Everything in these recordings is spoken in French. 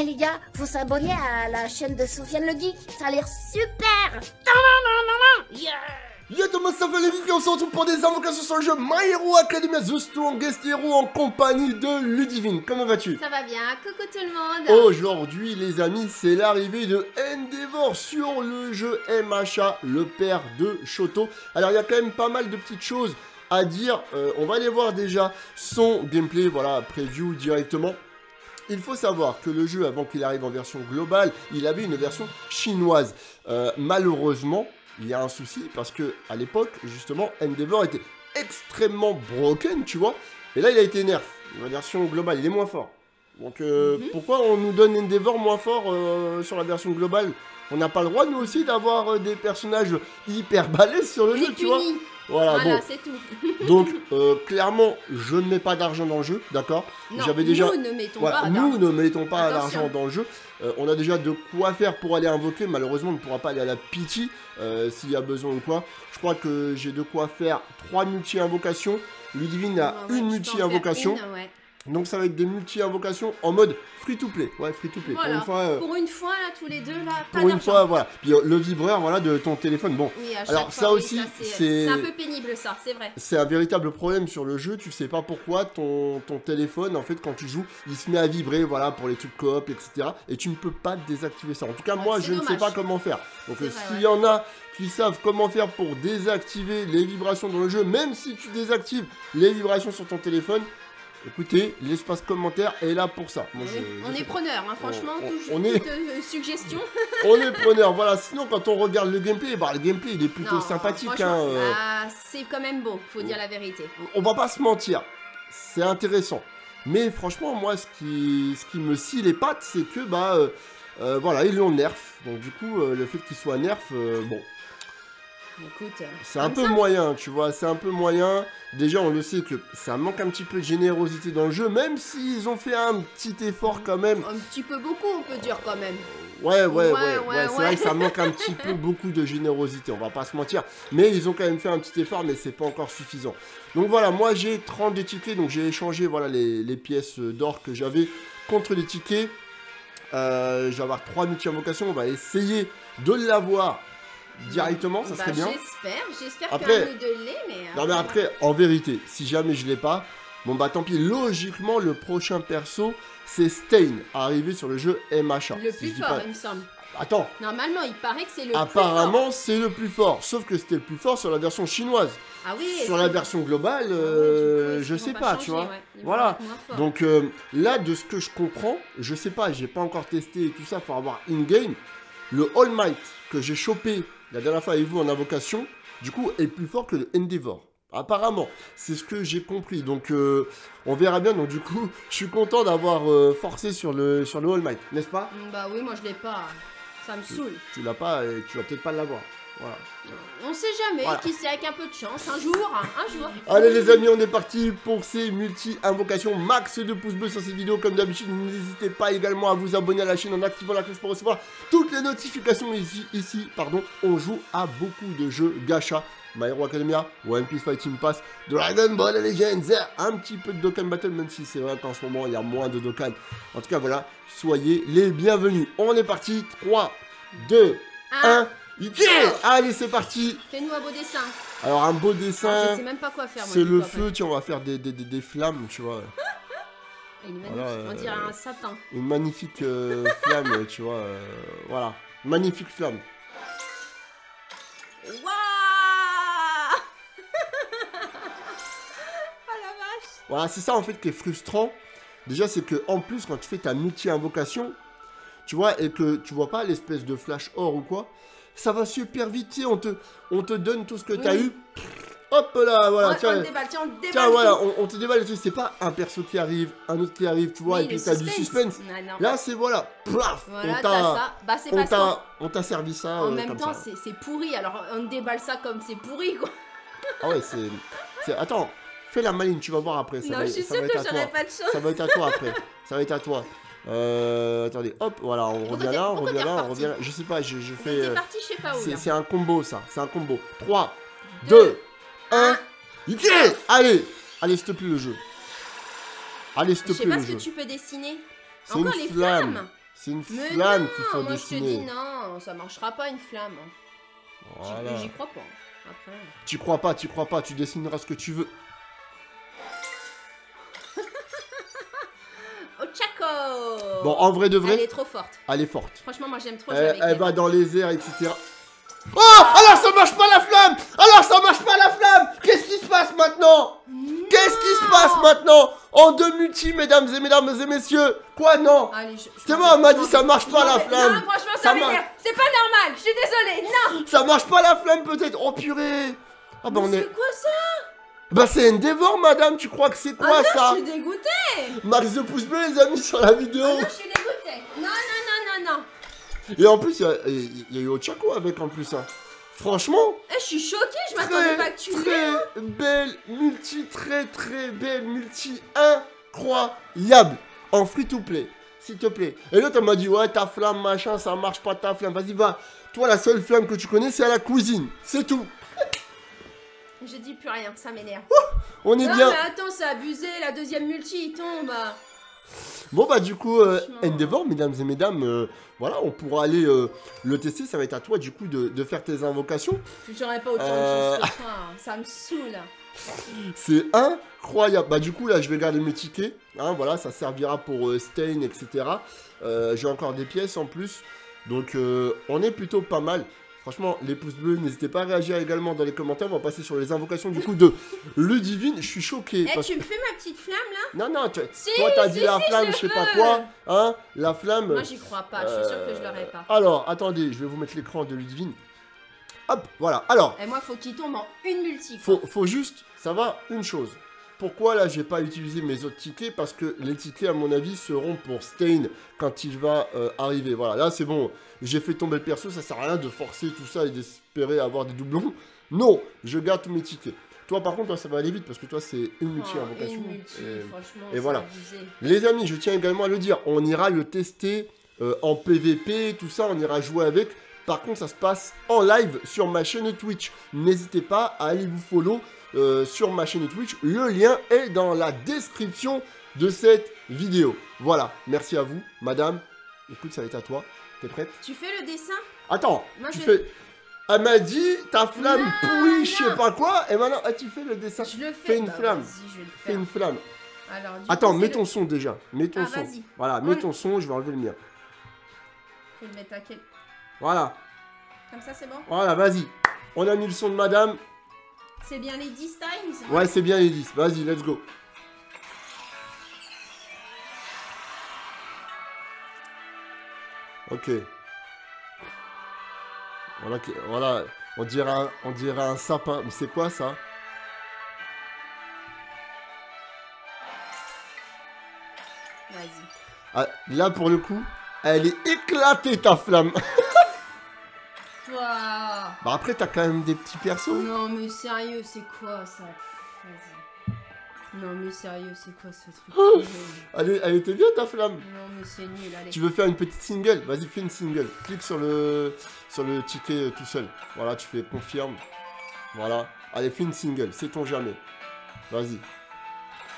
Eh les gars, faut s'abonner à la chaîne de Sofiane le Geek, ça a l'air super. Yeah. Yo Thomas, ça fait les geeks et on se retrouve pour des invocations sur le jeu My Hero Academia The Strongest Hero en compagnie de Ludivine. Comment vas-tu? Ça va bien, coucou tout le monde. Aujourd'hui les amis, c'est l'arrivée de Endeavor sur le jeu MHA, le père de Shoto. Alors il y a quand même pas mal de petites choses à dire, Euh, on va aller voir déjà son gameplay, voilà, preview directement. Il faut savoir que le jeu, avant qu'il arrive en version globale, il avait une version chinoise. Euh, malheureusement, il y a un souci parce que à l'époque, justement, Endeavor était extrêmement broken, tu vois. Et là, il a été nerf. La version globale, il est moins fort. Donc, euh, Mhm. pourquoi on nous donne Endeavor moins fort euh, sur la version globale? On n'a pas le droit, nous aussi, d'avoir des personnages hyper balèzes sur le jeu, tu vois. Voilà, voilà, bon. c'est tout. Donc, euh, clairement, je ne mets pas d'argent dans le jeu, d'accord J'avais déjà- nous ne mettons Voilà, pas nous d'argent. ne mettons pas Attention. l'argent dans le jeu. Euh, on a déjà de quoi faire pour aller invoquer. Malheureusement, on ne pourra pas aller à la pity euh, s'il y a besoin ou quoi. Je crois que j'ai de quoi faire 3 multi-invocations. Ludivine a Ouais, ouais, une multi-invocation. ouais. Donc ça va être des multi-invocations en mode free-to-play. Ouais, free-to-play. Pour Voilà. une fois, euh, Pour une fois, là, tous les deux, là, pas pour une fois, voilà. Puis euh, le vibreur, voilà, de ton téléphone. Bon, Oui, à Alors, fois, ça oui, aussi, c'est- un peu pénible, ça, c'est vrai. c'est un véritable problème sur le jeu. Tu sais pas pourquoi ton, ton téléphone, en fait, quand tu joues, il se met à vibrer, voilà, pour les trucs coop, etc. Et tu ne peux pas désactiver ça. En tout cas, Ouais, moi, je ne sais pas comment faire. Donc, euh, s'il ouais. y en a qui savent comment faire pour désactiver les vibrations dans le jeu, même si tu désactives les vibrations sur ton téléphone, écoutez, l'espace commentaire est là pour ça. Moi, on je- est, je preneur, hein, franchement, On- toujours on est- euh, suggestion. On est preneur, voilà. Sinon, quand on regarde le gameplay, bah, le gameplay, il est plutôt Non, sympathique. hein, euh. ah, c'est quand même beau, faut dire la vérité. on va pas se mentir, c'est intéressant. Mais franchement, moi, ce qui, ce qui me scie les pattes, c'est que, bah, euh, voilà, ils l'ont nerf. Donc, du coup, le fait qu'il soit nerf, bon, Écoute, c'est un peu ça. moyen, tu vois, c'est un peu moyen. Déjà, on le sait que ça manque un petit peu de générosité dans le jeu, même s'ils ont fait un petit effort quand même. Un petit peu beaucoup, on peut dire quand même. Ouais, ouais, ouais, Ouais, ouais, ouais, c'est vrai que ça manque un petit peu beaucoup de générosité, on va pas se mentir. Mais ils ont quand même fait un petit effort, mais c'est pas encore suffisant. Donc voilà, moi j'ai 32 tickets, donc j'ai échangé voilà, les, les pièces d'or que j'avais contre les tickets. Euh, je vais avoir 3 multi-invocations, on va essayer de l'avoir directement, ça Bah, serait bien. J'espère, j'espère Après- qu'un ou deux l'est, mais... euh, Non mais après, en vérité, si jamais je l'ai pas, bon bah tant pis, logiquement le prochain perso, c'est Stain, arrivé sur le jeu MHA. Le Si plus fort, pas- il me semble. Attends, Normalement, il paraît que c'est le plus Apparemment, c'est le plus fort. Sauf que c'était le plus fort sur la version chinoise. Ah oui, Sur la que- version globale, Ah euh, du coup, je sais pas, changer, tu vois. ouais. Voilà. Donc euh, là, de ce que je comprends, je sais pas, j'ai pas encore testé et tout ça pour avoir in-game. Le All Might que j'ai chopé la dernière fois avec vous en invocation, du coup, est plus fort que le Endeavor. Apparemment, c'est ce que j'ai compris. Donc, euh, on verra bien. Donc, du coup, je suis content d'avoir euh, forcé sur le, sur le All Might, n'est-ce pas? Bah oui, moi je l'ai pas. Ça me saoule. Tu l'as pas et tu vas peut-être pas l'avoir. Voilà. On sait jamais, Voilà. qui sait, avec un peu de chance, un jour, un jour. Allez les amis, on est parti pour ces multi-invocations. Max de pouces bleus sur cette vidéo comme d'habitude. N'hésitez pas également à vous abonner à la chaîne en activant la cloche pour recevoir toutes les notifications ici. Ici, pardon, on joue à beaucoup de jeux gacha. My Hero Academia, One Piece Fighting Pass, Dragon Ball Legends, un petit peu de Dokkan Battle, même si c'est vrai qu'en ce moment il y a moins de Dokkan. En tout cas, voilà, soyez les bienvenus. On est parti, 3, 2, Un, 1, Allez, c'est parti. fais-nous un beau dessin. Alors, un beau Ah, dessin. je sais même pas quoi faire. moi, C'est le feu, tiens, on va faire des, des, des- des flammes, tu vois. Il est magnifique, Voilà, on euh, dirait un sapin. Une magnifique euh, flamme, tu vois. euh, voilà. Magnifique flamme. Waouh Ah la vache Voilà, c'est ça en fait qui est frustrant. Déjà, c'est que en plus, quand tu fais ta multi-invocation, tu vois, et que tu vois pas l'espèce de flash or ou quoi, ça va super vite, on te, on te donne tout ce que t'as eu. Hop là, voilà, on, on tiens. le déballe, tiens, on le déballe Tiens, voilà, on, on te déballe c'est pas un perso qui arrive, un autre qui arrive, tu vois, Oui, et puis t'as du suspense. Ah, non. Là, c'est voilà, plaf, Voilà, on t'a. Bah on t'a, on t'a servi ça. en euh, même comme temps, c'est pourri. Alors on déballe ça comme c'est pourri, quoi. Ah ouais, c'est, attends, fais la maline, tu vas voir après. Ça non, va, je suis sûre que toi. pas de chance. Ça va être à toi après. Ça va être à toi. Euh, attendez, hop, voilà, on revient là, on revient là, on revient là. Je sais pas, je, je fais. Euh, parti, je sais pas où. c'est, un combo ça, c'est un combo. 3, Deux, 2, 1, Nickel Allez Allez, s'il te plaît le jeu. Allez, s'il te Je sais pas le ce que jeu. tu peux dessiner. C'est Encore une les flamme. flammes. C'est une Mais flamme qu'il faut moi je te dis dessiner. non, ça marchera pas une flamme. J'y- Voilà. J'y crois pas. Après. Tu crois pas, tu crois pas, tu dessineras ce que tu veux. Ochako Bon, en vrai de vrai, Elle est trop forte. elle est forte. Franchement, moi j'aime trop Elle, jouer avec elle va dans les airs, etc. Oh Alors ça marche pas la flamme Alors ça marche pas la flamme Qu'est-ce qui se passe maintenant? Qu'est-ce qui se passe maintenant? En deux multi, mesdames et mesdames et messieurs Quoi non? C'est bon, elle m'a dit ça marche pas la Non, flamme Non, franchement, ça, Ça. C'est pas normal. Je suis désolée. Non. Ça marche pas la flamme peut-être Oh purée Ah bah on est... C'est quoi ça Bah c'est Endeavor madame, tu crois que c'est quoi ah non, ça Je suis dégoûtée. Max de pouce bleu les amis sur la vidéo Ah non, je suis dégoûtée. Non, non, non, non, non. Et en plus, il y a, il y a eu Ochako avec en plus. Hein. Franchement, Eh, je suis choquée. Je m'attendais pas que tu très belle multi, très très belle multi incroyable en free to play, s'il te plaît. Et l'autre elle m'a dit ouais ta flamme machin, ça marche pas ta flamme. Vas-y va. Toi la seule flamme que tu connais c'est à la cuisine, c'est tout. Je dis plus rien. Ça m'énerve. On est Non, bien. mais attends, c'est abusé. La deuxième multi, il tombe. Bon bah du coup, euh. Endeavor, mesdames et mesdames, euh, voilà, on pourra aller euh, le tester. Ça va être à toi du coup de, de faire tes invocations. J'aurais pas autant Euh. de chance que toi. hein. Ça me saoule. C'est incroyable. Bah du coup là je vais garder mes tickets. Hein, voilà, ça servira pour euh, Stain, etc. Euh, J'ai encore des pièces en plus. Donc euh, on est plutôt pas mal. Franchement, les pouces bleus, n'hésitez pas à réagir également dans les commentaires. On va passer sur les invocations du coup de Ludivine. Je suis choqué. Eh, parce tu me fais ma petite flamme là? Non, non, tu- Si, toi t'as si, dit la flamme, je sais le pas quoi. Hein, la flamme. Moi, j'y crois pas. Je suis sûre que je l'aurais pas. Euh, Alors, attendez, je vais vous mettre l'écran de Ludivine. Hop, voilà. Alors, Et moi, faut qu'il tombe en une multi. faut, faut juste savoir une chose. Pourquoi là j'ai pas utilisé mes autres tickets? Parce que les tickets à mon avis seront pour Stain quand il va euh, arriver. Voilà, là c'est bon, j'ai fait tomber le perso, ça sert à rien de forcer tout ça et d'espérer avoir des doublons. Non, je garde tous mes tickets. Toi par contre, toi, ça va aller vite parce que toi c'est une multi Oh, Et- voilà. abusé. Les amis, je tiens également à le dire, on ira le tester euh, en PVP, tout ça, on ira jouer avec. Par contre, ça se passe en live sur ma chaîne Twitch. N'hésitez pas à aller vous follow euh, sur ma chaîne Twitch. Le lien est dans la description de cette vidéo. Voilà, merci à vous, madame. Écoute, ça va être à toi. T'es prête Tu fais le dessin? Attends, Moi, tu je- fais... Elle m'a dit, ta flamme Non, pourrie, je sais pas quoi, et maintenant, ah, tu fais le dessin. Je le fais. Fais une Bah, flamme. Vas-y, je vais le Fais une flamme. Alors, Attends, coup, mets ton son déjà. Mets ton Ah, son. Voilà, mets On- ton son, je vais enlever le mien. le- Faut le mettre à quel. Voilà, Comme ça, c'est bon? Voilà, vas-y. On a mis le son de madame. C'est bien les 10 times Ouais, c'est bien les 10. Vas-y, let's go. Ok. Voilà. On dirait un, on dirait un sapin. Mais c'est quoi ça? Vas-y. Ah, Là, pour le coup, elle est éclatée ta flamme. Bah après, t'as quand même des petits persos. Non, mais sérieux, c'est quoi ça. Non, mais sérieux, c'est quoi ce truc? Oh. Non, Elle, elle était bien ta flamme. mais c'est nul, allez. Tu veux faire une petite single? Vas-y, fais une single. Clique sur le, sur le ticket euh, tout seul. Voilà, tu fais confirme. Voilà. Allez, fais une single, sait-on jamais. Vas-y.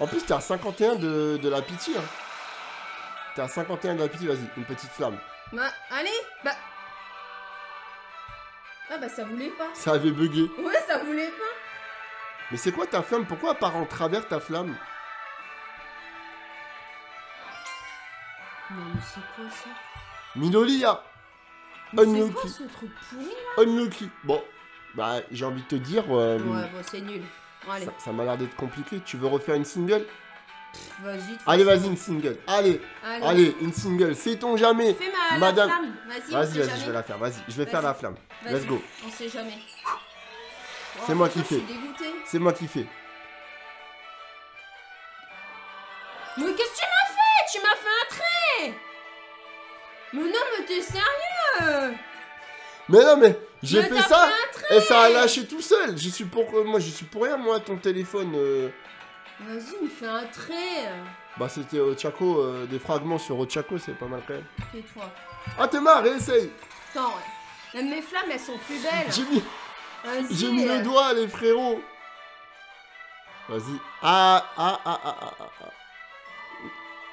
En plus, t'es à 51 de, de la pitié. Hein. T'es à 51 de la pitié, vas-y, une petite flamme. Bah, allez Bah. Ah, bah, ça voulait pas. Ça avait bugué. Ouais, ça voulait pas. Mais c'est quoi ta flamme? Pourquoi elle part en travers ta flamme? Non, mais c'est quoi ça? Minolia Unlucky. quoi ce truc pourri là? Unlucky. Bon, bah, j'ai envie de te dire, euh, Ouais, bon, c'est nul. Allez, ça m'a l'air d'être compliqué. Tu veux refaire une single? Vas-y. Allez, vas-y, une single. Allez, Allez. allez, une single. Sait-on jamais Fais ma Madame-. Vas-y, Vas-y, jamais. je vais la faire. Vas-y, je vais faire la flamme. Let's go. On sait jamais. C'est Oh, moi qui Je fais. C'est moi qui fais. Mais qu'est-ce que tu m'as fait? Tu m'as fait un trait Mais non, mais t'es sérieux Mais non, mais j'ai fait ça fait et ça a lâché tout seul. J'y suis pour moi, j'y suis pour rien moi. Ton téléphone, euh, Vas-y, me fais un trait. bah c'était Ochako, euh, des fragments sur Ochako, c'est pas mal quand même. Tais-toi. Ah t'es marre, réessaye. Attends, ouais. Même mes flammes, elles sont plus belles. J'ai mis, j'ai mis le doigt, les frérots. Vas-y. Ah ah ah ah ah ah. ah.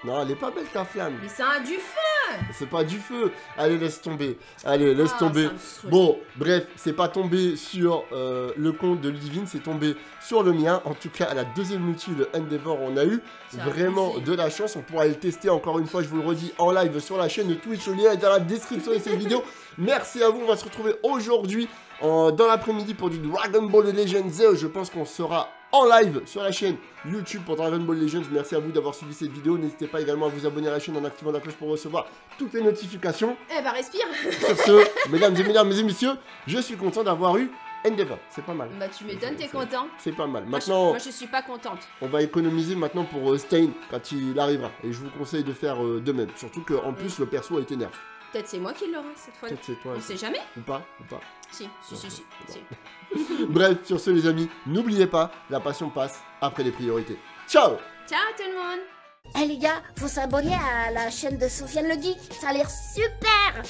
Non, elle est pas belle ta flamme. Mais ça a du feu C'est pas du feu. Allez, laisse tomber. Allez, laisse Ah, tomber. me saoule. Bon, bref, c'est pas tombé sur euh, le compte de Ludivine, c'est tombé sur le mien. En tout cas, à la deuxième multi, le Endeavor, on a eu vraiment de la chance. On pourra le tester encore une fois, je vous le redis, en live sur la chaîne de Twitch. Le lien est dans la description de cette vidéo. Merci à vous. On va se retrouver aujourd'hui en- dans l'après-midi pour du Dragon Ball Legends. Et, Je pense qu'on sera en live sur la chaîne YouTube pour Dragon Ball Legends. Merci à vous d'avoir suivi cette vidéo. N'hésitez pas également à vous abonner à la chaîne en activant la cloche pour recevoir toutes les notifications. Eh bah respire. Sur ce, mesdames et mesdames, et messieurs, je suis content d'avoir eu Endeavor. C'est pas mal. Bah tu m'étonnes, t'es content. C'est pas mal. Moi, je- Maintenant, Moi je suis pas contente. on va économiser maintenant pour euh, Stain quand il arrivera. Et je vous conseille de faire euh, de même. Surtout qu'en plus, le perso a été nerf. Peut-être c'est moi qui l'aurai cette fois. Peut-être c'est toi. On sait jamais. Ou pas Ou pas Si, si, si, si. Bref, sur ce, les amis, n'oubliez pas, la passion passe après les priorités. Ciao Ciao tout le monde. Eh les gars, faut s'abonner à la chaîne de Sofiane le Geek. Ça a l'air super.